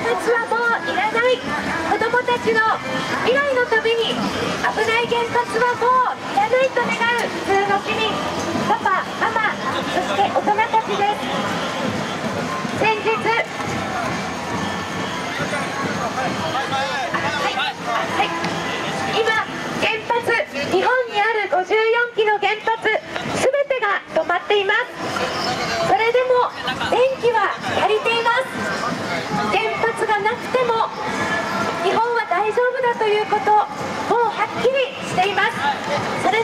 たちはもういらない。子どもたちの未来のために危ない原発はもういらない。ということもうはっきりしています。